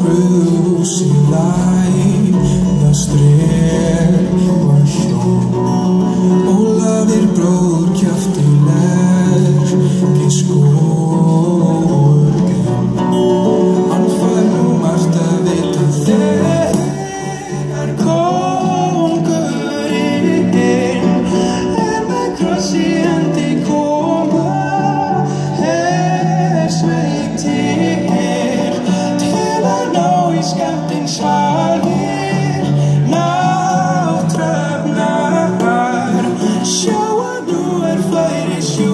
through some light.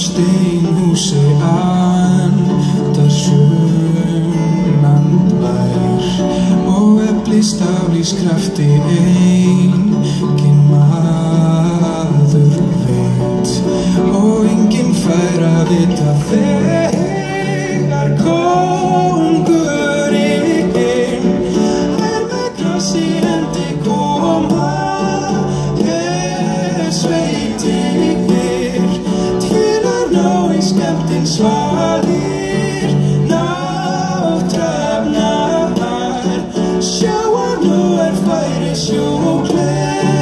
steinhúsi andar sunnan blær. Og eflist aflýs krafti engin maður veit. Og enginn fær að vita þegar kóngurinn Show I know and fight is your plan